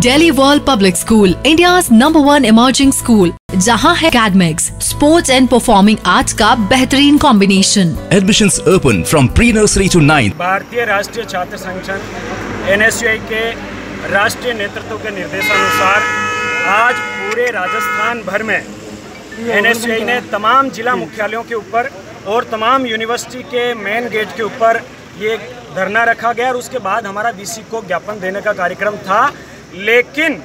Delhi World Public School, India's number one emerging school, जहाँ है academics, sports and performing arts का बेहतरीन combination Admissions open from pre-nursery to 9th. भारतीय राष्ट्रीय छात्र संगठन एन के राष्ट्रीय नेतृत्व के निर्देशानुसार आज पूरे राजस्थान भर में एन ने तमाम जिला मुख्यालयों के ऊपर और तमाम यूनिवर्सिटी के मेन गेट के ऊपर ये धरना रखा गया और उसके बाद हमारा वीसी को ज्ञापन देने का कार्यक्रम था लेकिन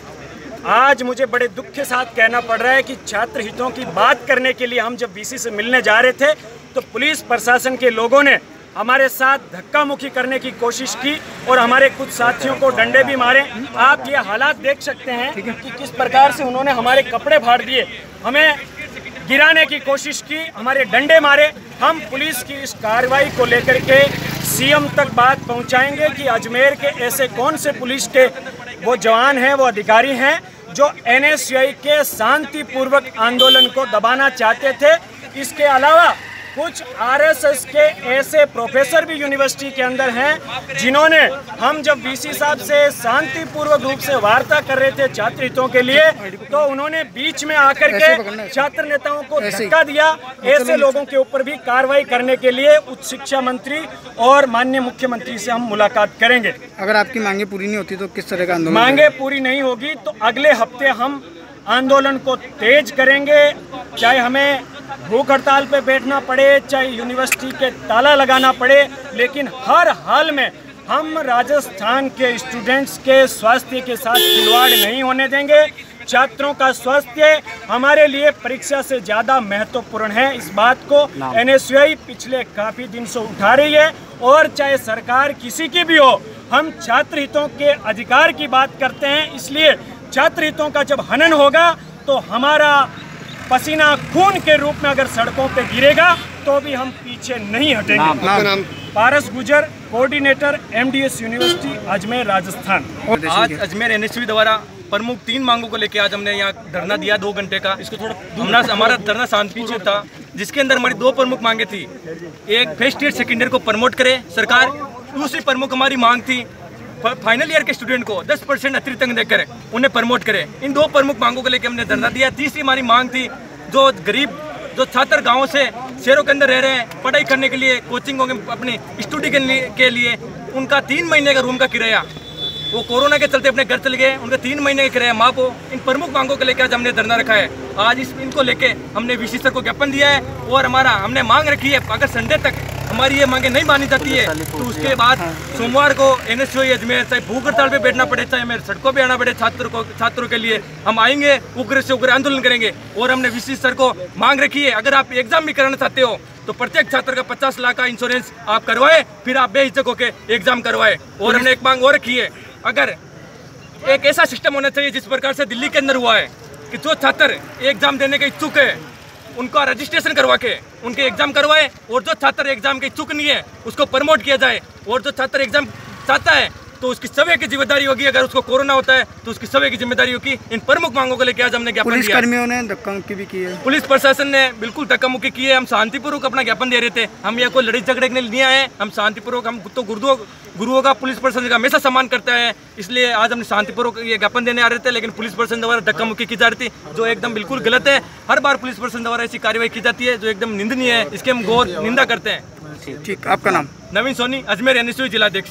आज मुझे बड़े दुख के साथ कहना पड़ रहा है कि छात्र हितों की बात करने के लिए हम जब वीसी से मिलने जा रहे थे तो पुलिस प्रशासन के लोगों ने हमारे साथ धक्का मुक्की करने की कोशिश की और हमारे कुछ साथियों को डंडे भी मारे। आप ये हालात देख सकते हैं कि किस प्रकार से उन्होंने हमारे कपड़े फाड़ दिए। हमें गिराने की कोशिश की हमारे डंडे मारे। हम पुलिस की इस कार्रवाई को लेकर के सीएम तक बात पहुंचाएँगे कि अजमेर के ऐसे कौन से पुलिस के वो जवान हैं, वो अधिकारी हैं, जो एन के शांतिपूर्वक आंदोलन को दबाना चाहते थे। इसके अलावा कुछ आरएसएस के ऐसे प्रोफेसर भी यूनिवर्सिटी के अंदर हैं जिन्होंने हम जब वीसी साहब से शांतिपूर्वक रूप से वार्ता कर रहे थे छात्र हितों के लिए तो उन्होंने बीच में आकर के छात्र नेताओं को धक्का दिया ऐसे लोगों के ऊपर भी कार्रवाई करने के लिए उच्च शिक्षा मंत्री और माननीय मुख्यमंत्री से हम मुलाकात करेंगे। अगर आपकी मांगे पूरी नहीं होती तो किस तरह का आंदोलन मांगे पूरी नहीं होगी तो अगले हफ़्ते हम आंदोलन को तेज करेंगे चाहे हमें भूख हड़ताल पे बैठना पड़े चाहे यूनिवर्सिटी के ताला लगाना पड़े लेकिन हर हाल में हम राजस्थान के स्टूडेंट्स के स्वास्थ्य के साथ खिलवाड़ नहीं होने देंगे। छात्रों का स्वास्थ्य हमारे लिए परीक्षा से ज़्यादा महत्वपूर्ण है। इस बात को एन पिछले काफ़ी दिन से उठा रही है और चाहे सरकार किसी की भी हो हम छात्र हितों के अधिकार की बात करते हैं। इसलिए छात्र हितों का जब हनन होगा तो हमारा पसीना खून के रूप में अगर सड़कों पे गिरेगा तो भी हम पीछे नहीं हटेंगे। Paras Gujar coordinator MDS university Ajmer Rajasthan. आज अजमेर एनएसवी द्वारा प्रमुख तीन मांगों को लेकर आज हमने यहाँ धरना दिया दो घंटे का। इसको थोड़ा हमारा हमारा धरना शांतिपूर्ण था जिसके अंदर हमारी दो प्रमुख मांगे थी। एक फ़र्स्ट ईयर सेकेंड ईयर को प्रमोट करे सरकार। दूसरी प्रमुख हमारी मांग थी फाइनल ईयर के स्टूडेंट को 10 परसेंट अतिरिक्त देकर उन्हें प्रमोट करें। इन दो प्रमुख मांगों को लेकर हमने धरना दिया। तीसरी हमारी मांग थी, जो गरीब, जो छात्र गाँव से शहरों के अंदर रह रहे हैं, पढ़ाई करने के लिए कोचिंगों के अपनी स्टडी के लिए उनका तीन महीने का रूम का किराया, वो कोरोना के चलते अपने घर चले गए, उनके तीन महीने के किराया माफ़ हो। इन प्रमुख मांगों को लेकर आज हमने धरना रखा है। आज इस, इनको लेके हमने सर को ज्ञापन दिया है और हमारा, हमने मांग रखी है, अगर संडे तक हमारी ये मांगे नहीं मानी जाती है। तो उसके बाद सोमवार को एन एस अजमेर चाहे भूख हड़ताल पे बैठना पड़े चाहे हमें सड़कों पर आना पड़े छात्रों को छात्रों के लिए हम आएँगे उग्र से उग्र आंदोलन करेंगे और हमने वीसी सर को मांग रखी है। अगर आप एग्ज़ाम भी कराना चाहते हो तो प्रत्येक छात्र का पचास लाख का इंश्योरेंस आप करवाए फिर आप बेहिचक होकर एग्ज़ाम करवाए। और हमने एक मांग और रखी है अगर एक ऐसा सिस्टम होना चाहिए जिस प्रकार से दिल्ली के अंदर हुआ है कि जो छात्र एग्ज़ाम देने के इच्छुक है उनका रजिस्ट्रेशन करवा के, उनके एग्ज़ाम करवाए, और जो छात्र एग्ज़ाम के इच्छुक नहीं है, उसको प्रमोट किया जाए, और जो छात्र एग्ज़ाम चाहता है तो उसकी सभी की ज़िम्मेदारी होगी। अगर उसको कोरोना होता है तो उसकी सभी की ज़िम्मेदारी होगी। इन प्रमुख मांगों को लेकर आज हमने ज्ञापन पुलिस कर्मियों ने धक्का मुक्की भी की है। पुलिस प्रशासन ने बिल्कुल धक्का मुक्की की है। हम शांतिपूर्वक अपना ज्ञापन दे रहे थे। हम यहाँ कोई लड़ाई झगड़े के लिए नहीं आए हम शांतिपूर्वक हम तो गुरुओं गुरुओं का पुलिस प्रशासन का हमेशा सम्मान करता है। इसलिए आज हमने शांतिपूर्वक ये ज्ञापन देने आ रहे थे लेकिन पुलिस प्रशासन द्वारा धक्का मुक्की की जा रही थी जो एकदम बिल्कुल गलत है। हर बार पुलिस प्रशासन द्वारा ऐसी कार्रवाई की जाती है जो एकदम निंदनीय है। इसके हम गौर निंदा करते हैं। ठीक आपका नाम? नवीन सोनी अजमेर एन जिलाध्यक्ष